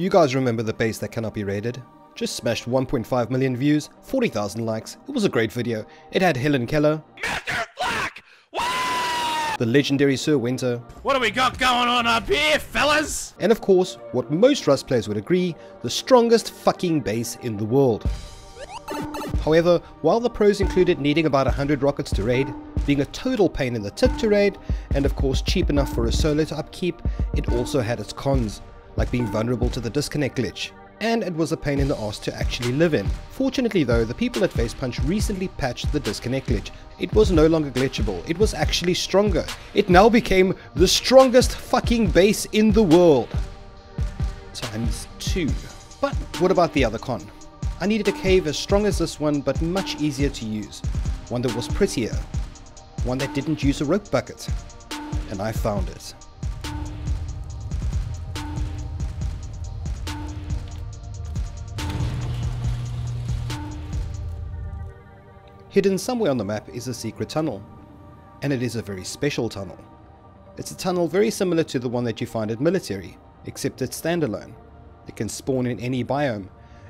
You guys remember the base that cannot be raided? Just smashed 1.5 million views, 40,000 likes. It was a great video. It had Helen Keller, Mr. Black! the legendary Sir Winter, What do we got going on up here, fellas? and of course, what most Rust players would agree, the strongest fucking base in the world. However, while the pros included needing about 100 rockets to raid, being a total pain in the tip to raid, and of course cheap enough for a solo to upkeep, it also had its cons, like being vulnerable to the disconnect glitch, and it was a pain in the ass to actually live in. Fortunately though, the people at Facepunch recently patched the disconnect glitch. It was no longer glitchable, it was actually stronger. It now became the strongest fucking base in the world. Times two. But what about the other con? I needed a cave as strong as this one, but much easier to use. One that was prettier. One that didn't use a rope bucket. And I found it. Hidden somewhere on the map is a secret tunnel. And it is a very special tunnel. It's a tunnel very similar to the one that you find at military, except it's standalone. It can spawn in any biome,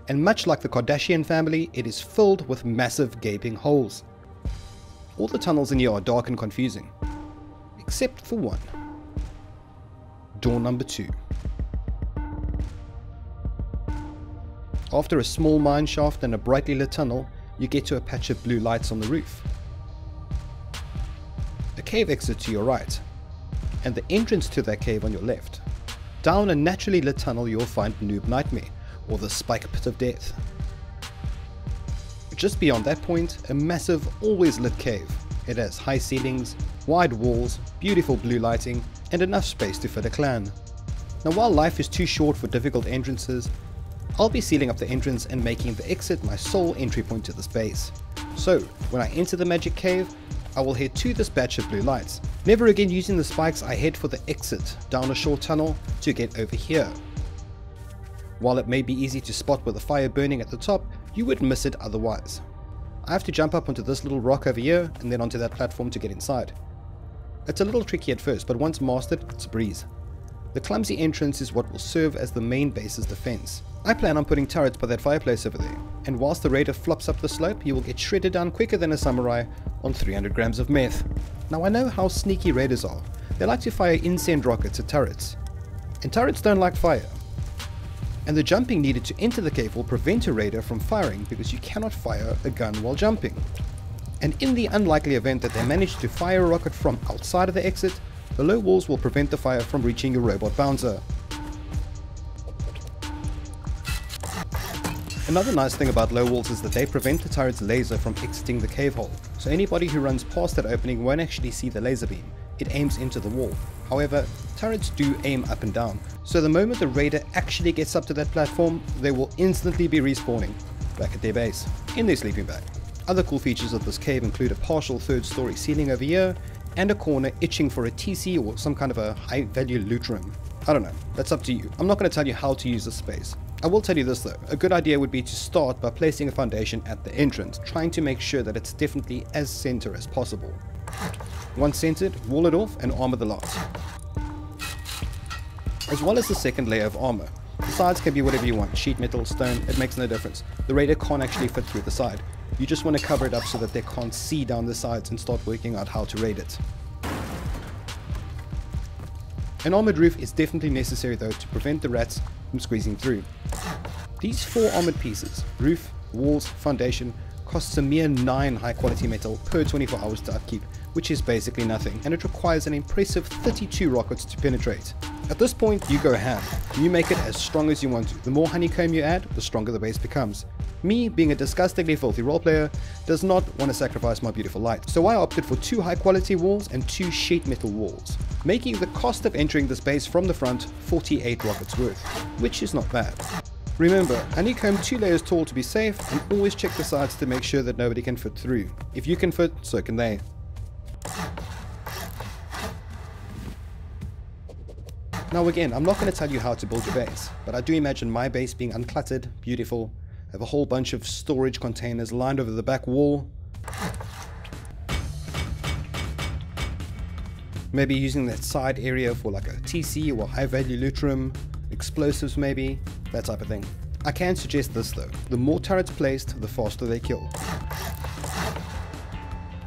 and much like the Kardashian family, it is filled with massive gaping holes. All the tunnels in here are dark and confusing, except for one. Door number 2. After a small mine shaft and a brightly lit tunnel, you get to a patch of blue lights on the roof. A cave exit to your right, and the entrance to that cave on your left. Down a naturally lit tunnel you'll find Noob Nightmare, or the Spike Pit of Death. Just beyond that point, a massive, always lit cave. It has high ceilings, wide walls, beautiful blue lighting, and enough space to fit a clan. Now while life is too short for difficult entrances, I'll be sealing up the entrance and making the exit my sole entry point to the space. So, when I enter the magic cave, I will head to this batch of blue lights. Never again using the spikes, I head for the exit down a short tunnel to get over here. While it may be easy to spot with the fire burning at the top, you would miss it otherwise. I have to jump up onto this little rock over here and then onto that platform to get inside. It's a little tricky at first, but once mastered, it's a breeze. The clumsy entrance is what will serve as the main base's defense. I plan on putting turrets by that fireplace over there, and whilst the raider flops up the slope, he will get shredded down quicker than a samurai on 300 grams of meth. Now I know how sneaky raiders are. They like to fire incend rockets at turrets. And turrets don't like fire. And the jumping needed to enter the cave will prevent a raider from firing because you cannot fire a gun while jumping. And in the unlikely event that they manage to fire a rocket from outside of the exit, the low walls will prevent the fire from reaching your robot bouncer. Another nice thing about low walls is that they prevent the turret's laser from exiting the cave hole, so anybody who runs past that opening won't actually see the laser beam. It aims into the wall. However, turrets do aim up and down, so the moment the raider actually gets up to that platform, they will instantly be respawning back at their base, in their sleeping bag. Other cool features of this cave include a partial third story ceiling over here, and a corner itching for a TC or some kind of a high value loot room. I don't know, that's up to you. I'm not going to tell you how to use this space. I will tell you this though, a good idea would be to start by placing a foundation at the entrance, trying to make sure that it's definitely as center as possible. Once centered, wall it off and armor the lot. As well as the second layer of armor. The sides can be whatever you want, sheet metal, stone, it makes no difference. The raider can't actually fit through the side. You just want to cover it up so that they can't see down the sides and start working out how to raid it. An armored roof is definitely necessary though to prevent the rats from squeezing through. These four armored pieces, roof, walls, foundation, costs a mere 9 high quality metal per 24 hours to upkeep, which is basically nothing, and it requires an impressive 32 rockets to penetrate. At this point, you go ham. You make it as strong as you want to. The more honeycomb you add, the stronger the base becomes. Me, being a disgustingly filthy roleplayer, does not want to sacrifice my beautiful light, so I opted for two high quality walls and two sheet metal walls, making the cost of entering this base from the front 48 rockets worth, which is not bad. Remember, honeycomb two layers tall to be safe, and always check the sides to make sure that nobody can fit through. If you can fit, so can they. Now again, I'm not going to tell you how to build your base, but I do imagine my base being uncluttered, beautiful, have a whole bunch of storage containers lined over the back wall. Maybe using that side area for like a TC or high value loot room, explosives maybe, that type of thing. I can suggest this though, the more turrets placed, the faster they kill.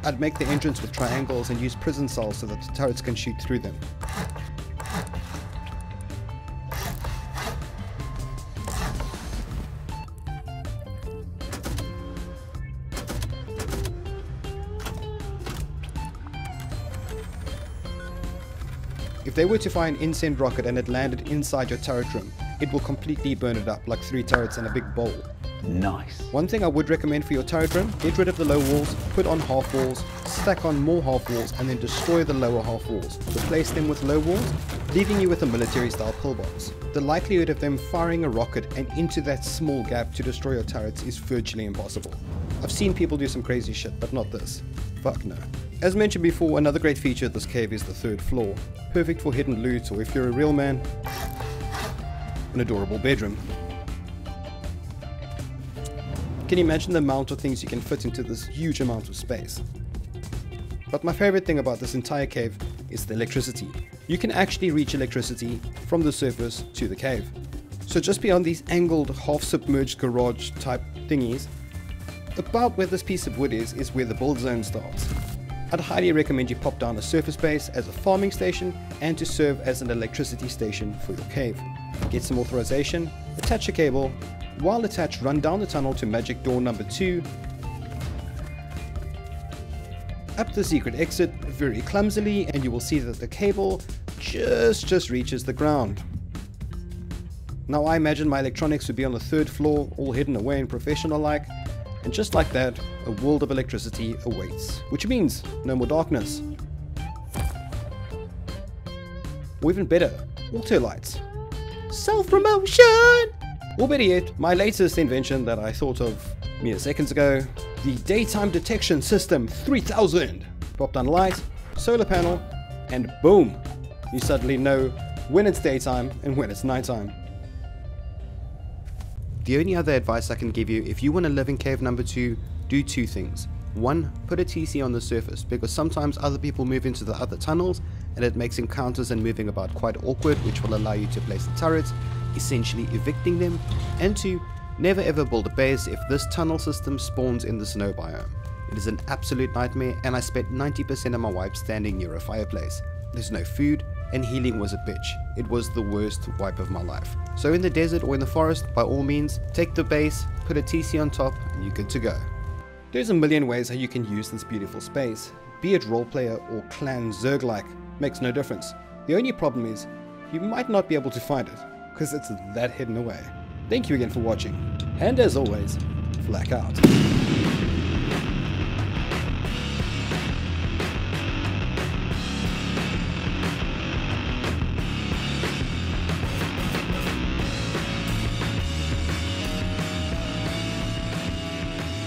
I'd make the entrance with triangles and use prison cells so that the turrets can shoot through them. If they were to fire an incense rocket and it landed inside your turret room, it will completely burn it up like three turrets in a big bowl. Nice. One thing I would recommend for your turret room, get rid of the low walls, put on half walls, stack on more half walls and then destroy the lower half walls. Replace them with low walls, leaving you with a military style pillbox. The likelihood of them firing a rocket and into that small gap to destroy your turrets is virtually impossible. I've seen people do some crazy shit, but not this. Fuck no. As mentioned before, another great feature of this cave is the third floor. Perfect for hidden loot or if you're a real man, an adorable bedroom. Can you imagine the amount of things you can fit into this huge amount of space? But my favorite thing about this entire cave is the electricity. You can actually reach electricity from the surface to the cave. So just beyond these angled half-submerged garage type thingies, about where this piece of wood is, is where the build zone starts. I'd highly recommend you pop down a surface base as a farming station and to serve as an electricity station for your cave. Get some authorization, attach a cable, while attached run down the tunnel to magic door number 2, up the secret exit very clumsily and you will see that the cable just just reaches the ground. Now I imagine my electronics would be on the third floor, all hidden away and professional like, and just like that, a world of electricity awaits. Which means no more darkness. Or even better, auto lights. Self-promotion! Or better yet, my latest invention that I thought of mere seconds ago, the Daytime Detection System 3000. Popped on a light, solar panel, and boom! You suddenly know when it's daytime and when it's nighttime. The only other advice I can give you if you want to live in cave number 2, do two things. One, put a TC on the surface because sometimes other people move into the other tunnels and it makes encounters and moving about quite awkward which will allow you to place the turrets, essentially evicting them. And two, never ever build a base if this tunnel system spawns in the snow biome. It is an absolute nightmare and I spent 90% of my wipe standing near a fireplace. There's no food, and healing was a bitch. It was the worst wipe of my life. So in the desert or in the forest, by all means, take the base, put a TC on top, and you're good to go. There's a million ways how you can use this beautiful space. Be it roleplayer or clan Zerg-like, makes no difference. The only problem is, you might not be able to find it, because it's that hidden away. Thank you again for watching, and as always, Flak out.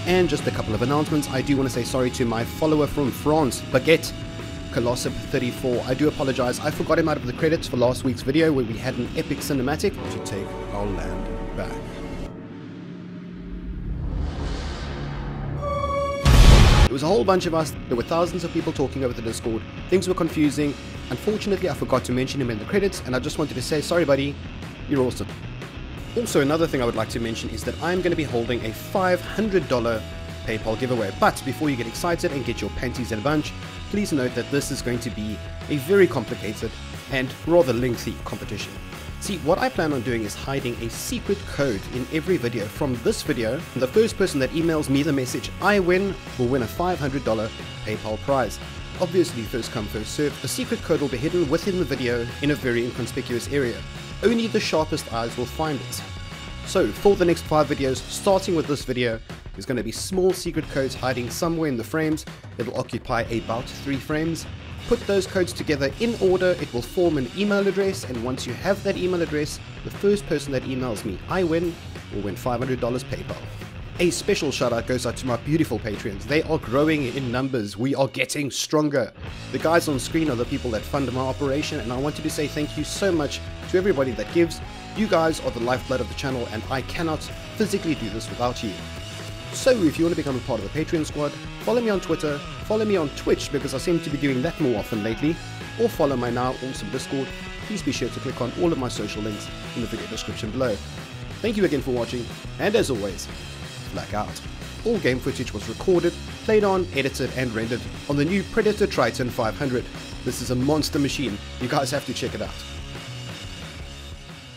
And just a couple of announcements. I do want to say sorry to my follower from France, Baguette Colossip34. I do apologize. I forgot him out of the credits for last week's video where we had an epic cinematic to take our land back. It was a whole bunch of us. There were thousands of people talking over the Discord. Things were confusing. Unfortunately, I forgot to mention him in the credits, and I just wanted to say, sorry, buddy, you're awesome. Also, another thing I would like to mention is that I'm going to be holding a $500 PayPal giveaway. But before you get excited and get your panties in a bunch, please note that this is going to be a very complicated and rather lengthy competition. See, what I plan on doing is hiding a secret code in every video. From this video, the first person that emails me the message I win will win a $500 PayPal prize. Obviously, first come, first serve. The secret code will be hidden within the video in a very inconspicuous area. Only the sharpest eyes will find it. So, for the next 5 videos, starting with this video, there's going to be small secret codes hiding somewhere in the frames. It'll occupy about 3 frames. Put those codes together in order, it will form an email address, and once you have that email address, the first person that emails me I win will win $500 PayPal. A special shout out goes out to my beautiful Patreons. They are growing in numbers. We are getting stronger. The guys on screen are the people that fund my operation, and I wanted to say thank you so much to everybody that gives. You guys are the lifeblood of the channel, and I cannot physically do this without you. So if you want to become a part of the Patreon squad, follow me on Twitter, follow me on Twitch because I seem to be doing that more often lately, or follow my now awesome Discord. Please be sure to click on all of my social links in the video description below. Thank you again for watching, and as always, Flak Flak out. All game footage was recorded, played on, edited, and rendered on the new Predator Triton 500. This is a monster machine. You guys have to check it out.